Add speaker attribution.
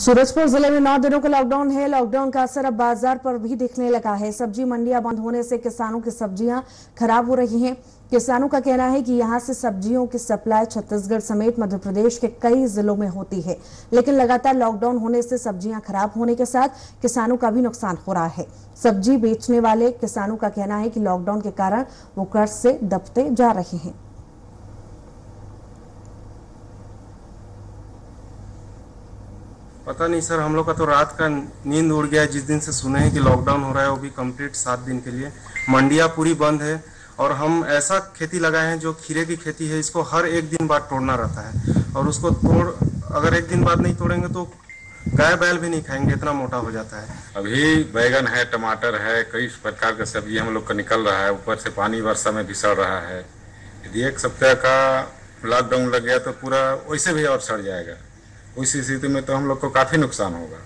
Speaker 1: सूरजपुर ज़िले में नौ दिनों का लॉकडाउन है। लॉकडाउन का असर अब बाज़ार पर भी दिखने लगा है। सब्ज़ी मंडियाँ बंद होने से किसानों की सब्ज़ियाँ खराब हो रही हैं। किसानों का कहना है कि यहाँ से सब्जियों की सप्लाई छत्तीसगढ़ समेत मध्य प्रदेश के कई जिलों में होती है। लेकिन लगातार लॉकडाउन होने से सब्ज़ियाँ खराब होने के साथ किसानों का भी नुकसान हो रहा है। सब्ज़ी बेचने वाले किसानों का कहना है कि लॉकडाउन के कारण वो कर्ज से दबते जा रहे हैं।
Speaker 2: पता नहीं सर, हम लोग का तो रात का नींद उड़ गया है। जिस दिन से सुने हैं कि लॉकडाउन हो रहा है, वो भी कंप्लीट सात दिन के लिए। मंडिया पूरी बंद है और हम ऐसा खेती लगाए हैं जो खीरे की खेती है, इसको हर एक दिन बाद तोड़ना रहता है। और उसको तोड़, अगर एक दिन बाद नहीं तोड़ेंगे तो गाय बैल भी नहीं खाएँगे, इतना मोटा हो जाता है।
Speaker 3: अभी बैगन है, टमाटर है, कई प्रकार का सब्ज़ी हम लोग का निकल रहा है। ऊपर से पानी वर्षा में भी सड़ रहा है। यदि एक सप्ताह का लॉकडाउन लग गया तो पूरा वैसे भी और सड़ जाएगा। उस स्थिति में तो हम लोग को काफ़ी नुकसान होगा।